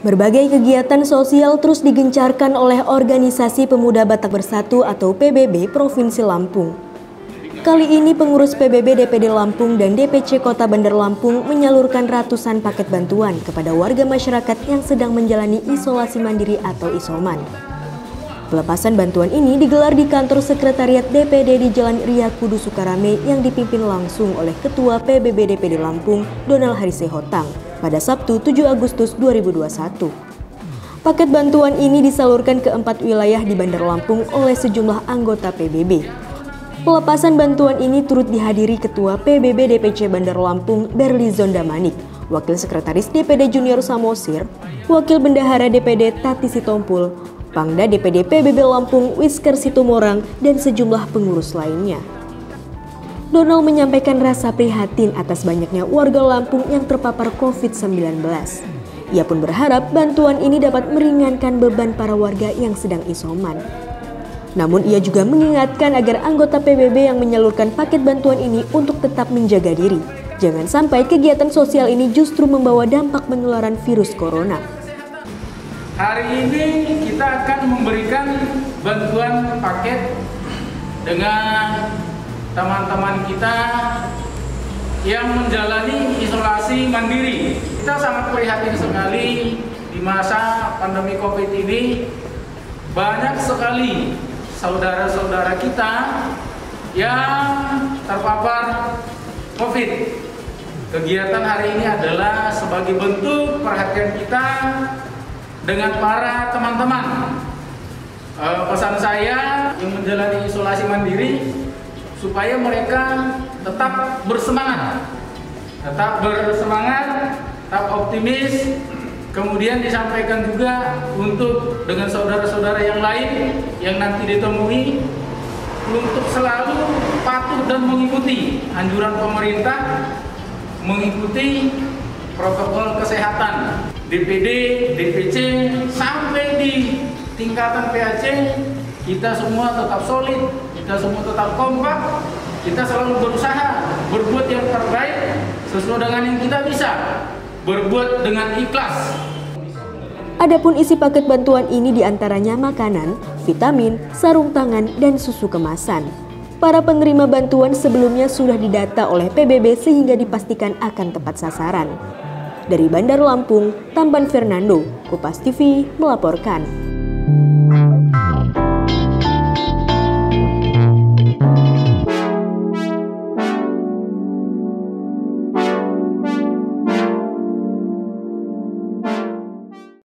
Berbagai kegiatan sosial terus digencarkan oleh Organisasi Pemuda Batak Bersatu atau PBB Provinsi Lampung. Kali ini pengurus PBB DPD Lampung dan DPC Kota Bandar Lampung menyalurkan ratusan paket bantuan kepada warga masyarakat yang sedang menjalani isolasi mandiri atau isoman. Pelepasan bantuan ini digelar di kantor sekretariat DPD di Jalan Ria Kudu Sukarame yang dipimpin langsung oleh Ketua PBB DPD Lampung, Donald Harise Hotang pada Sabtu 7 Agustus 2021. Paket bantuan ini disalurkan ke empat wilayah di Bandar Lampung oleh sejumlah anggota PBB. Pelepasan bantuan ini turut dihadiri Ketua PBB DPC Bandar Lampung Berli Zondamanik, Wakil Sekretaris DPD Junior Samosir, Wakil Bendahara DPD Tati Sitompul, Pangda DPD PBB Lampung Wisker Situmorang, dan sejumlah pengurus lainnya. Donald menyampaikan rasa prihatin atas banyaknya warga Lampung yang terpapar COVID-19. Ia pun berharap bantuan ini dapat meringankan beban para warga yang sedang isoman. Namun ia juga mengingatkan agar anggota PBB yang menyalurkan paket bantuan ini untuk tetap menjaga diri. Jangan sampai kegiatan sosial ini justru membawa dampak penularan virus corona. Hari ini kita akan memberikan bantuan paket dengan teman-teman kita yang menjalani isolasi mandiri. Kita sangat prihatin sekali di masa pandemi Covid ini banyak sekali saudara-saudara kita yang terpapar Covid. Kegiatan hari ini adalah sebagai bentuk perhatian kita dengan para teman-teman. Uh, pesan saya yang menjalani isolasi mandiri supaya mereka tetap bersemangat, tetap bersemangat, tetap optimis. Kemudian disampaikan juga untuk dengan saudara-saudara yang lain yang nanti ditemui untuk selalu patuh dan mengikuti anjuran pemerintah, mengikuti protokol kesehatan DPD, DPC sampai di tingkatan PAC kita semua tetap solid, kita semua tetap kompak, kita selalu berusaha berbuat yang terbaik sesuai dengan yang kita bisa, berbuat dengan ikhlas. Adapun isi paket bantuan ini di antaranya makanan, vitamin, sarung tangan, dan susu kemasan. Para penerima bantuan sebelumnya sudah didata oleh PBB sehingga dipastikan akan tepat sasaran. Dari Bandar Lampung, Tamban Fernando, Kupas TV melaporkan.